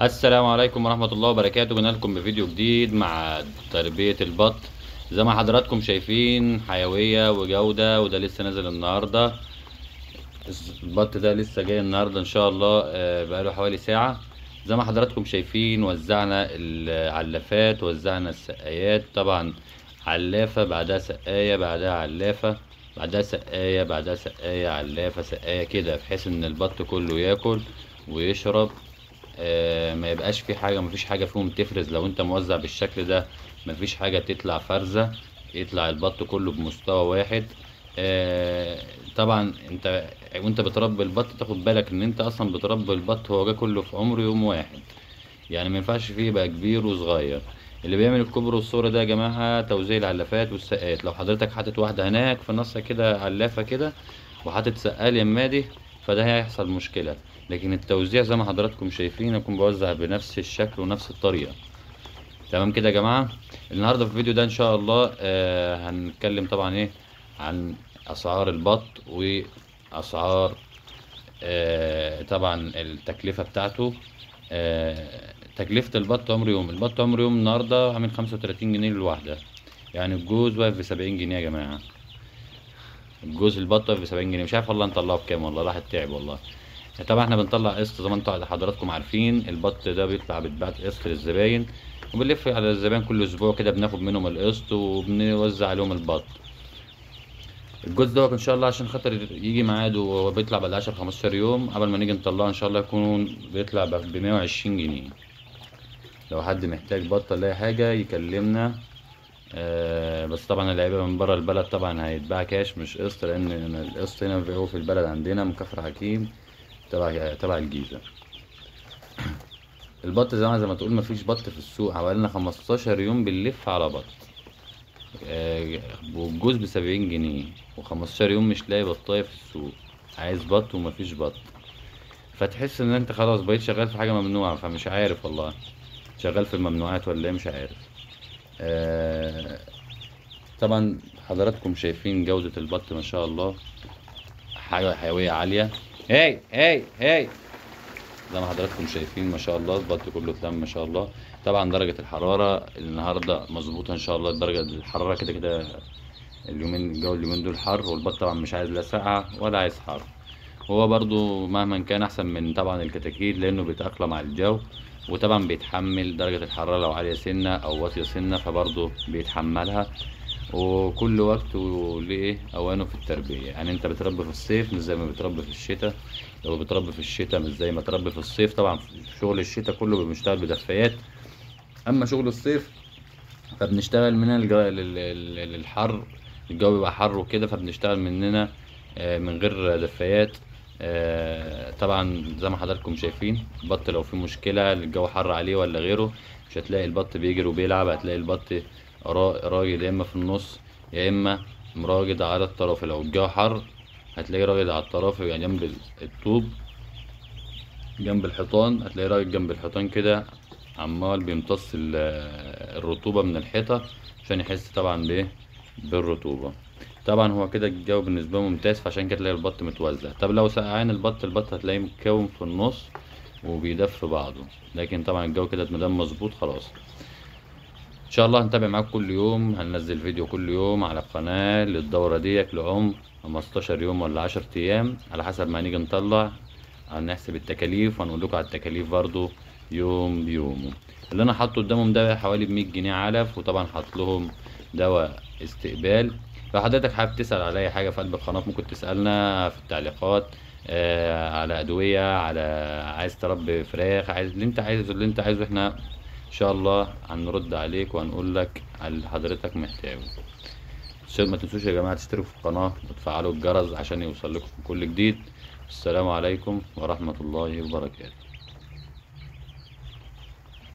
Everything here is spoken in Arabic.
السلام عليكم ورحمة الله وبركاته. جينا لكم بفيديو جديد مع تربية البط. زي ما حضراتكم شايفين حيوية وجودة وده لسه نازل النهاردة. البط ده لسه جاي النهاردة إن شاء الله آه، بقاله حوالي ساعة. زي ما حضراتكم شايفين وزعنا العلافات وزعنا السقايات. طبعا علافة بعدها سقاية بعدها علافة بعدها سقاية بعدها سقاية علافة سقاية كده بحيث إن البط كله ياكل ويشرب. ما يبقاش في حاجة مفيش حاجة فيهم تفرز. لو انت موزع بالشكل ده مفيش حاجة تطلع فرزة يطلع البط كله بمستوى واحد. آه، طبعا انت وانت بتربي البط تاخد بالك ان انت أصلا بتربي البط هو جه كله في عمره يوم واحد. يعني ما ينفعش فيه يبقى كبير وصغير. اللي بيعمل الكبر والصورة ده يا جماعة توزيع العلافات والسقات. لو حضرتك حاطط واحدة هناك في النص كده علافة كده وحاطط سقال يمادي فده هيحصل مشكلة. لكن التوزيع زي ما حضراتكم شايفين أكون بوزع بنفس الشكل ونفس الطريقة. تمام كده يا جماعة؟ النهاردة في الفيديو ده إن شاء الله آه هنتكلم طبعا إيه؟ عن أسعار البط وأسعار آه طبعا التكلفة بتاعته. آه تكلفة البط عمر يوم. البط عمر يوم النهاردة عامل خمسة وتلاتين جنيه للواحدة. يعني الجوز واقف بسبعين جنيه يا جماعة. الجوز البط واقف بسبعين جنيه. مش عارف والله نطلعه بكام والله. الواحد تعب والله. طبعا إحنا بنطلع قسط زي ما أنتوا حضراتكم عارفين. البط ده بيطلع بيتبعت قسط للزباين وبنلف على الزباين كل أسبوع كده بناخد منهم القسط وبنوزع عليهم البط. الجوز دوت إن شاء الله عشان خاطر يجي ميعاده وهو بيطلع بعد 10 15 يوم قبل ما نيجي نطلعه إن شاء الله يكون بيطلع ب 120 جنيه. لو حد محتاج بط ولا حاجة يكلمنا. آه بس طبعا اللعيبة من بره البلد طبعا هيتباع كاش مش قسط لأن القسط هنا في البلد عندنا مكفر حكيم. تبع تبع الجيزة. البط زي ما زي ما تقول مفيش بط في السوق. حوالينا 15 يوم بنلف على بط. آه، والجوز بسبعين جنيه. وخمستاشر يوم مش لاقي بطاية في السوق. عايز بط ومفيش بط. فتحس إن أنت خلاص بقيت شغال في حاجة ممنوعة. فمش عارف والله. شغال في الممنوعات ولا إيه؟ مش عارف. آه طبعا حضراتكم شايفين جودة البط ما شاء الله. حاجة حيوية عالية. هاي هاي هاي. زي ما حضراتكم شايفين ما شاء الله البط كله تلم ما شاء الله. طبعا درجة الحرارة النهاردة مظبوطة إن شاء الله. درجة الحرارة كده كده اليومين الجو اليومين دول حر والبط طبعا مش عايز لا ساقعة ولا عايز حر. هو برضو مهما كان أحسن من طبعا الكتاكيت لأنه بيتأقلم على الجو وطبعا بيتحمل درجة الحرارة لو عالية سنة أو واطية سنة فبرضو بيتحملها. وكل وقت وليه أوانه في التربية. يعني أنت بتربي في الصيف مش زي ما بتربي في الشتاء. لو بتربي في الشتاء مش زي ما تربي في الصيف طبعا شغل الشتاء كله بنشتغل بدفايات. أما شغل الصيف فبنشتغل من للحر. الجو بيبقى حر وكده فبنشتغل مننا آه، من غير دفايات. آه، طبعا زي ما حضراتكم شايفين البط لو في مشكلة الجو حر عليه ولا غيره مش هتلاقي البط بيجري وبيلعب. هتلاقي البط راجل يا إما في النص يا إما مراجد على الطرف. لو الجو حر هتلاقيه راجد على الطرف يعني جنب ال- الطوب جنب الحيطان. هتلاقيه راجل جنب الحيطان كده عمال بيمتص ال- الرطوبة من الحيطة عشان يحس طبعا بإيه؟ بالرطوبة. طبعا هو كده الجو بالنسبة له ممتاز فعشان كده تلاقي البط متوزع. طب لو سقعان البط البط هتلاقيه متكون في النص وبيدف بعضه. لكن طبعا الجو كده مادام مظبوط خلاص. إن شاء الله هنتابع معاكم كل يوم هننزل فيديو كل يوم على القناة للدورة ديت لعمر 15 يوم ولا 10 أيام على حسب ما نيجي نطلع هنحسب التكاليف وهنقول لكم على التكاليف برضو يوم بيومه. اللي أنا حاطه قدامهم ده حوالي ب 100 جنيه علف وطبعا حاط لهم دواء استقبال. لو حضرتك حابب تسأل على أي حاجة في قلب القناة ممكن تسألنا في التعليقات آه على أدوية على عايز تربي فراخ عايز اللي أنت عايزه اللي أنت عايزه إحنا إن شاء الله هنرد عليك وهنقول لك على اللي حضرتك محتاجه. ما تنسوش يا جماعة تشتركوا في القناة وتفعلوا الجرس عشان يوصل لكم كل جديد. السلام عليكم ورحمة الله وبركاته.